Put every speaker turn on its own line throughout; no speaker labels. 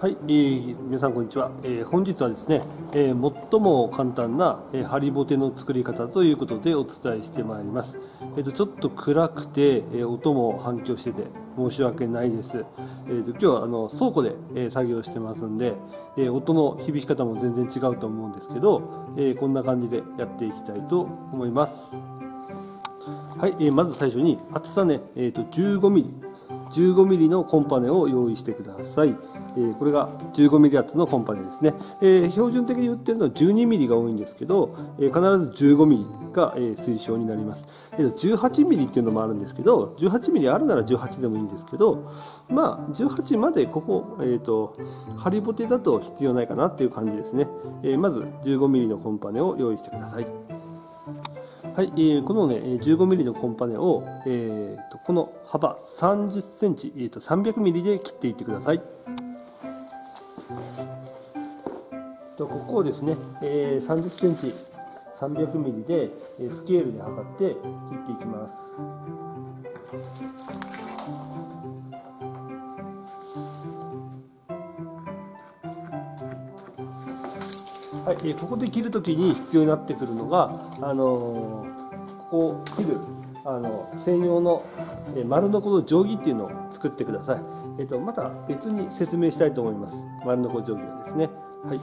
はい、えー、皆さんこんにちは、えー、本日はですね、えー、最も簡単な、えー、ハリボテの作り方ということでお伝えしてまいります。えーと、ちょっと暗くて、えー、音も反響してて申し訳ないです。えーと、今日はあの倉庫で、えー、作業してますんで、えー、音の響き方も全然違うと思うんですけど、えー、こんな感じでやっていきたいと思います。はい、えー、まず最初に厚さね、えーと、と15ミリ 15mm のコンパネを用意してください。えー、これが 15mm 厚のコンパネですね、えー、標準的に売ってるのは 12mm が多いんですけど、えー、必ず 15mm が、え推奨になります、えー、18mm っていうのもあるんですけど 18mm あるなら18でもいいんですけどまあ18までここ、えーと、ハリボテだと必要ないかなっていう感じですね、えまず 15mm のコンパネを用意してください。はい、えー、このね 15mm のコンパネを、えーと、この幅30センチ、えーと、300mm で切っていってください。とここをですね、えー、30センチ300ミリで、スケールで測って切っていきます。はい、え、ここで切るときに必要になってくるのが、あの、ここを切るあの専用の、え、丸のこの定規っていうのを作ってください。えっ、とまた別に説明したいと思います。丸のこ定規はですね。はい。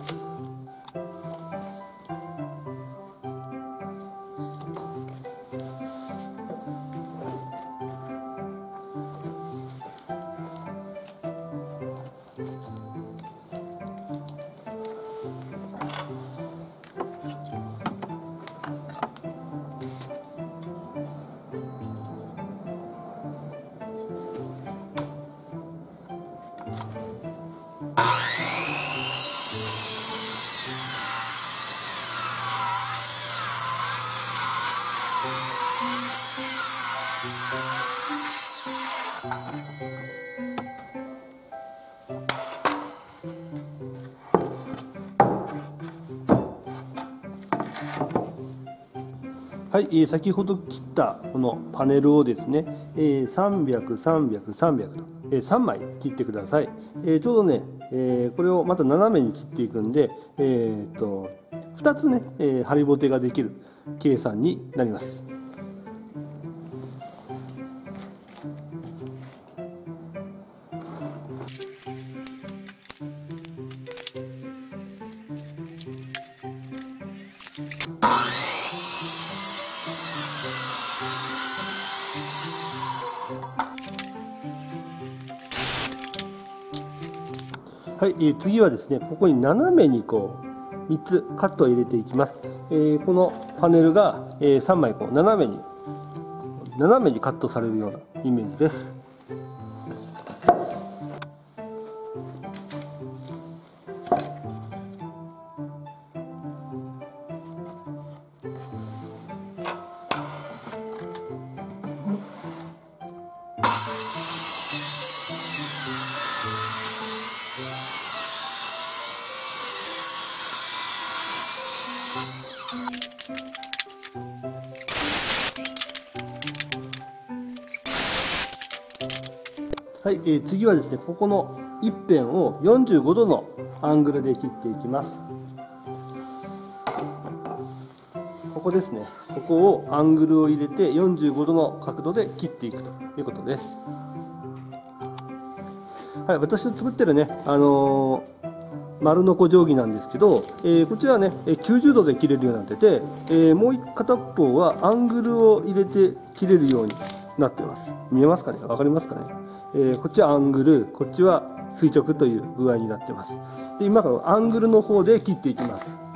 はい、えー、先ほど切ったこのパネルをですね、えー、300、300、300と、えー、3枚切ってください。えー、ちょうどね、えー、これをまた斜めに切っていくんで、えー、と2つね、えー、ハリボテができる計算になります。えー、次はですね、ここに斜めにこう3つカットを入れていきます。えー、このパネルが、えー、3枚こう斜めに斜めにカットされるようなイメージです。えー、次はですねここの一辺を45度のアングルで切っていきます。ここですね。ここをアングルを入れて45度の角度で切っていくということです。はい私の作ってるねあのー丸のこ定規なんですけど、えー、こちらはね90度で切れるようになってて、えー、もう片方はアングルを入れて切れるようになってます。見えますかね？分かりますかね、えー、こっちはアングルこっちは垂直という具合になってます。で今からアングルの方で切っていきます。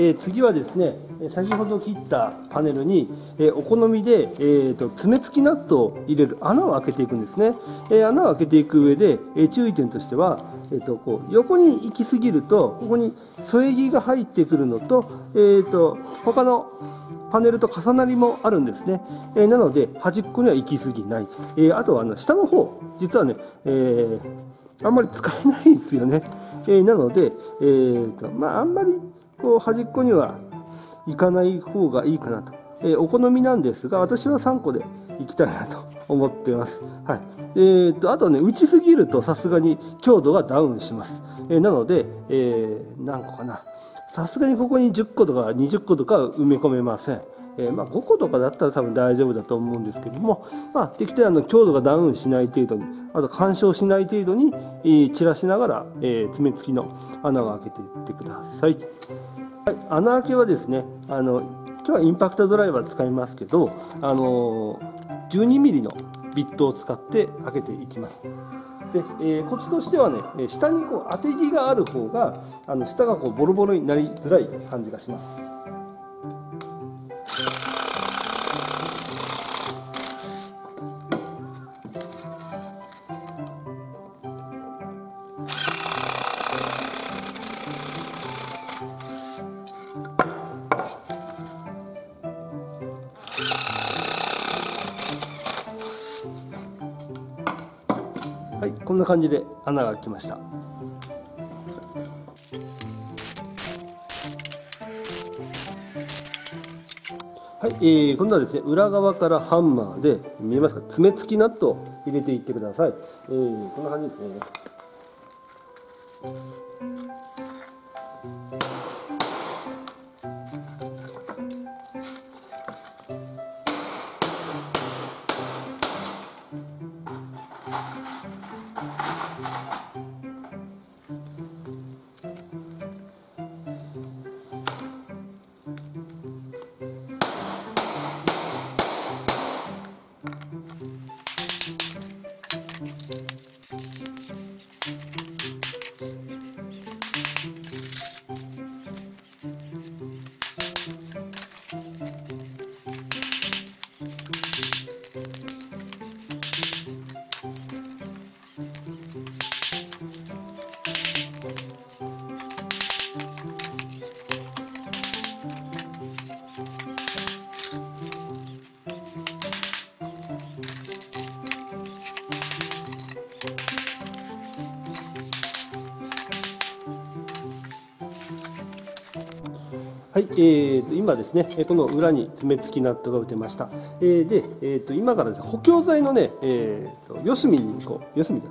えー、次はですね先ほど切ったパネルに、えー、お好みで、えーと、爪付きナットを入れる穴を開けていくんですね、えー、穴を開けていく上で、え注意点としては、えーと、こう横に行き過ぎるとここに添え木が入ってくるのと,、えーと、他のパネルと重なりもあるんですね、えなので端っこには行き過ぎない、えあとはあの下の方実はね、えあんまり使えないんですよね、えなので、えーとまあ、あんまりこう端っこには行かない方がいいかなと、えー、お好みなんですが私は3個で行きたいなと思っています、はい。えーと、あとね打ちすぎるとさすがに強度がダウンします、えー、なので、えー、何個かな。さすがにここに10個とか20個とか埋め込めません。えー、まあ、5個とかだったら多分大丈夫だと思うんですけども、まあ、できたらの強度がダウンしない程度にあと干渉しない程度に、えー、散らしながら、えー、爪付きの穴を開けていってください。はい、穴開けはですねあの今日はインパクトドライバー使いますけどあの 12mm のビットを使って開けていきます。で、えー、コツとしてはね下にこう当て木がある方があの下がこうボロボロになりづらい感じがします。はいこんな感じで穴が開きました。はい、えー、今度はですね裏側からハンマーで見えますか？爪付きナットを入れていってください、えー、こんな感じですね。はい、えー、今ですね、この裏に爪付きナットが打てました。えー、で、えーと、今からです、ね、補強剤のね、えーと、四隅にこう四隅だ、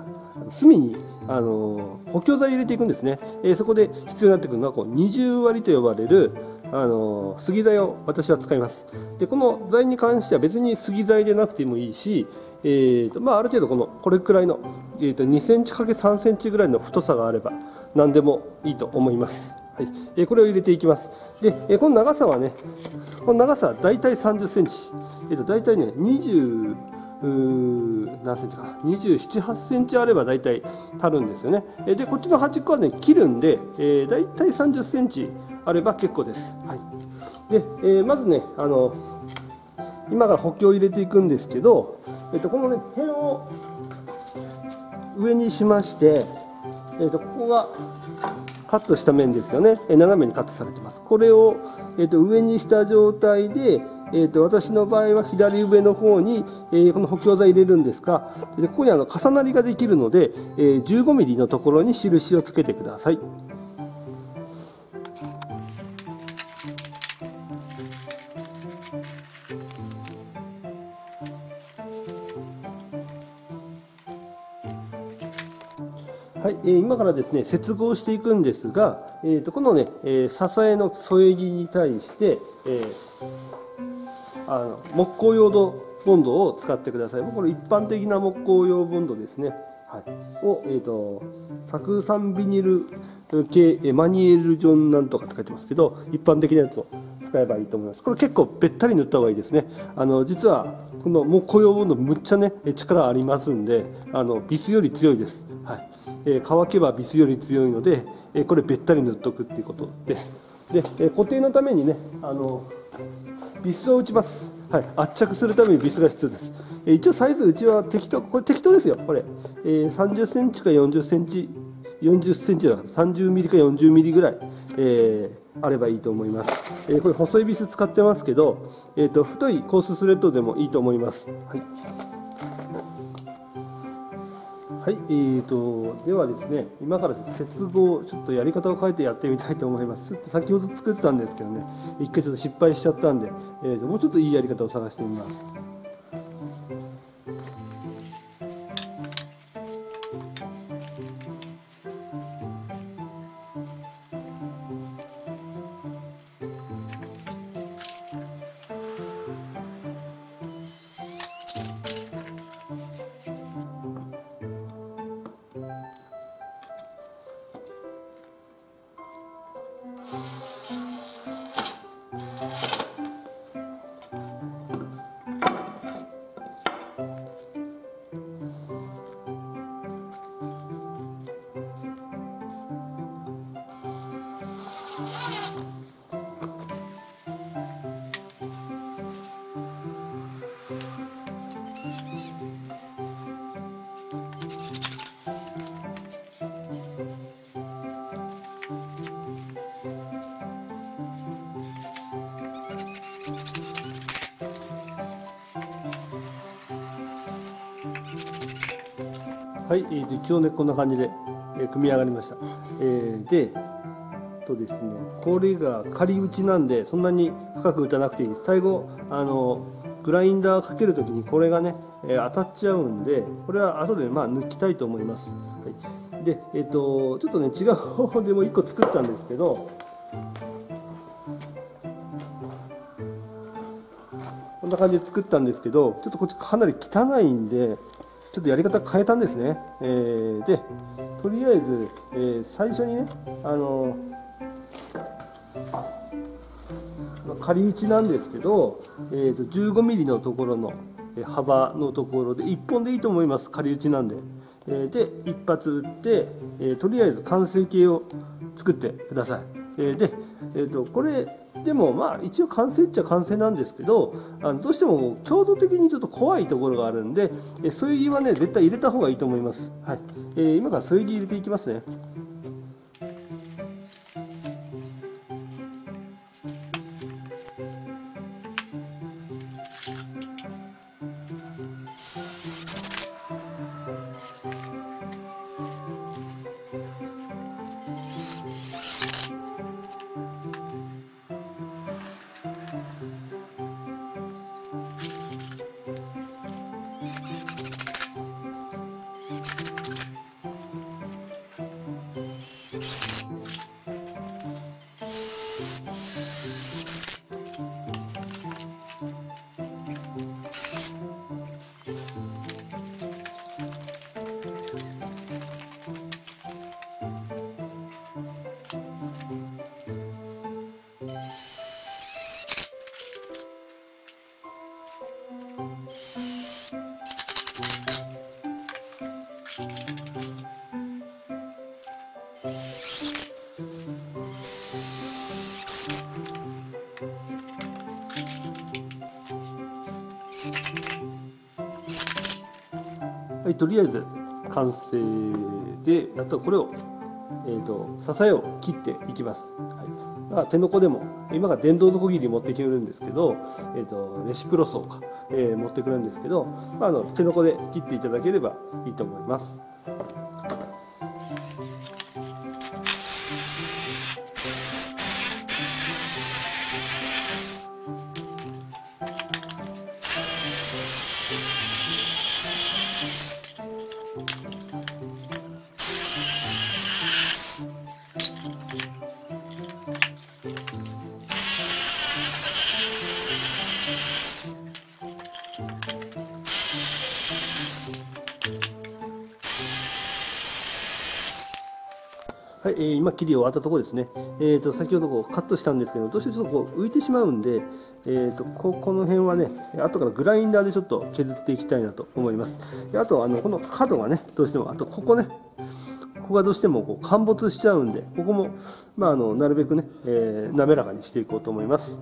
隅にあの補強剤を入れていくんですね。えー、そこで必要になってくるのはこう二重割りと呼ばれるあの杉材を私は使います。で、この材に関しては別に杉材でなくてもいいし、えーとまあ、ある程度このこれくらいの、えー、と2センチ ×3 センチぐらいの太さがあれば何でもいいと思います。はい、えこれを入れていきます。で、えこの長さはね、この長さは大体30センチ、えー、と大体ね、20何センチか27、8センチあれば大体足るんですよね。えで、こっちの端っこはね、切るんで、えー、大体30センチあれば結構です。はい、で、えー、まずね、あの今から補強を入れていくんですけど、えー、とこのね、辺を上にしまして、えー、とここがカットした面ですよね、え斜めにカットされてます。これを、えー、と上にした状態で、えー、と私の場合は左上の方に、えー、この補強材入れるんですが、でここにあの重なりができるので、えー、15mm のところに印をつけてください。えー、今からですね接合していくんですが、えー、とこのね、えー、支えの添え木に対して、えー、あの木工用土ボンドを使ってください。これ一般的な木工用ボンドですね。はい、を、えーと、酢酸ビニル系マニエルジョンなんとかって書いてますけど一般的なやつを使えばいいと思いますこれ結構べったり塗った方がいいですねあの実はこの木工用ボンドむっちゃね力ありますんであのビスより強いですえ乾けばビスより強いので、えこれべったり塗っとくっていうこと。です。で、え固定のためにねあのビスを打ちます、はい、圧着するためにビスが必要です、え一応サイズうちは適当これ適当ですよこれ、えー、30センチか40センチ40センチだから30ミリか40ミリぐらい、えー、あればいいと思います、えー、これ細いビス使ってますけど、えーと、太いコーススレッドでもいいと思います、はい。はい、えーと、ではですね、今から接合、ちょっとやり方を変えてやってみたいと思います。ちょっと先ほど作ったんですけどね、一回ちょっと失敗しちゃったんで、えーともうちょっといいやり方を探してみます。はい、えー、一応ねこんな感じで、えー、組み上がりました、えー、でとですねこれが仮打ちなんでそんなに深く打たなくていいです。最後あのグラインダーかけるときにこれがね、えー、当たっちゃうんでこれは後でまあ抜きたいと思います、はい、でえっ、ー、とちょっとね違う方法でも1個作ったんですけどこんな感じで作ったんですけどちょっとこっちかなり汚いんでちょっとやり方変えたんですね。えー、で、とりあえず、えー、最初にね、あの仮打ちなんですけど、えーと、15ミリのところの幅のところで1本でいいと思います仮打ちなんで、えー、で一発打って、えー、とりあえず完成形を作ってください、えー、で、えーとこれでもまあ一応完成っちゃ完成なんですけどあのどうしても強度的にちょっと怖いところがあるんで添い木はね絶対入れた方がいいと思います、はい。えー、今から添い木入れていきますね。とりあえず完成であとこれを、えーと、支えを切っていきます、はい。まあ、手のこでも今が電動のこぎり持ってきてるんですけど、えーと、レシプロソーか、えー、持ってくるんですけど、まあ、あの手のこで切っていただければいいと思います。ー、今切り終わったところですね、えーと、先ほどこうカットしたんですけどどうしてもちょっとこう浮いてしまうんで、えーと、ここの辺はね後からグラインダーでちょっと削っていきたいなと思いますであとあのこの角がねどうしてもあとここねこがどうしてもこう陥没しちゃうんでここも、まあ、あのなるべくね、えー、滑らかにしていこうと思います。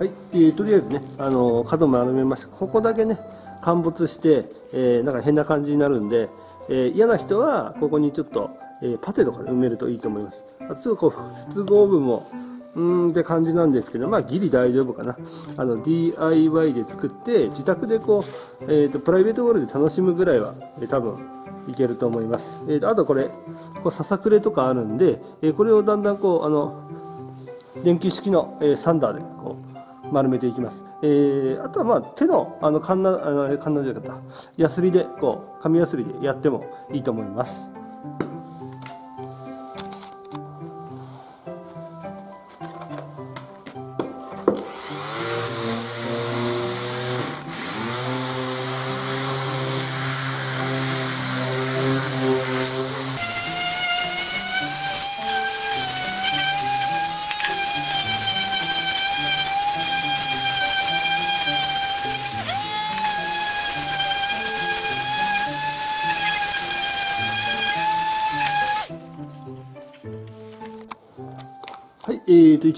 はい、えー、とりあえずね、あの角丸めました。ここだけね、陥没して、えー、なんか変な感じになるんで、えー、嫌な人はここにちょっと、えー、パテとかで埋めるといいと思います。あとこう接合部もうーんって感じなんですけど、まあ、ギリ大丈夫かな。あの、DIY で作って、自宅でこう、えっ、ー、と、プライベートボールで楽しむぐらいは、えー、多分、いけると思います。えーと、あとこれ、こう、ささくれとかあるんで、えー、これをだんだんこう、あの、電気式の、えー、サンダーで、こう、丸めていきます。えー、あとはまあ手のあのカンナあのカンナじゃなかったヤスリでこう紙やすりでやってもいいと思います。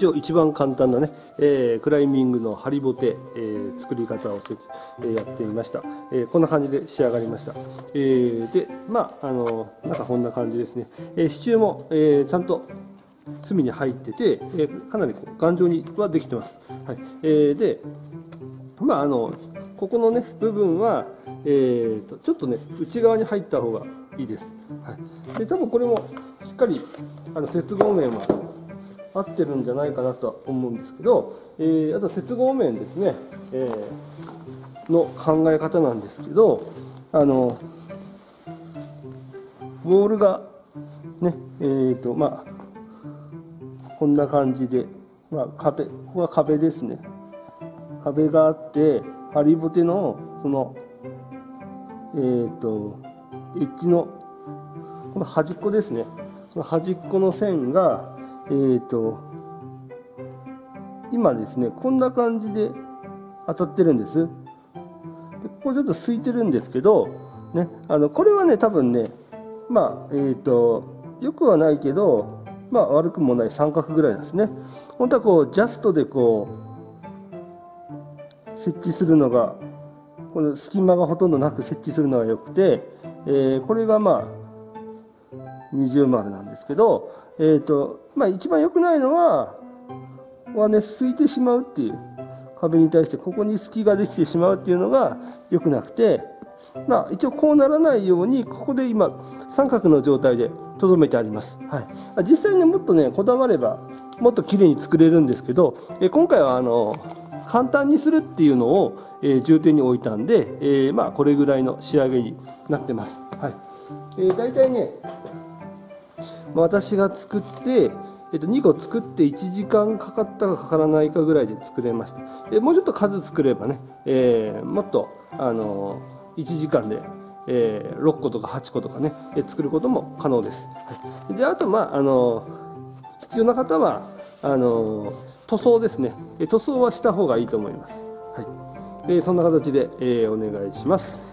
一応一番簡単なね、えー、クライミングのハリボテ、えー、作り方を、えー、やってみました、えー、こんな感じで仕上がりました、えー、でまああのなんかこんな感じですね、えー、支柱も、えー、ちゃんと隅に入ってて、えー、かなり頑丈にはできてます、はい。えー、でまああのここのね部分は、えーと、ちょっとね内側に入った方がいいです、はい、で多分これもしっかりあの接合面は合ってるんじゃないかなとは思うんですけど、えー、あと接合面ですね、えー、の考え方なんですけどあのボールがねえーとまあこんな感じで、まあ、壁ここは壁ですね。壁があってハリボテのそのえっ、ー、とエッジのこの端っこですね。この端っこの線がえっ、ー、と今ですねこんな感じで当たってるんです。でここちょっと空いてるんですけど、ね、あのこれはね多分ねまあえっ、ー、とよくはないけどまあ悪くもない三角ぐらいですね。本当はこうジャストでこう設置するのがこの隙間がほとんどなく設置するのがよくて、えー、これがまあ二重丸なんですけどえーとまあ、一番良くないのははね空いてしまうっていう壁に対してここに隙ができてしまうっていうのが良くなくて、まあ、一応こうならないようにここで今三角の状態でとどめてあります、はい、実際ねもっとねこだわればもっと綺麗に作れるんですけどえ今回はあの簡単にするっていうのを、えー、重点に置いたんで、えー、まあ、これぐらいの仕上げになってます、はい。えー、大体ねま私が作って、えっと、2個作って1時間かかったかかからないかぐらいで作れました。えもうちょっと数作ればね、えー、もっと、あの1時間で、えー、6個とか8個とかね、え作ることも可能です、はい、であとまあ、あの必要な方はあの塗装ですね。塗装はした方がいいと思います、はい、えそんな形で、えお願いします。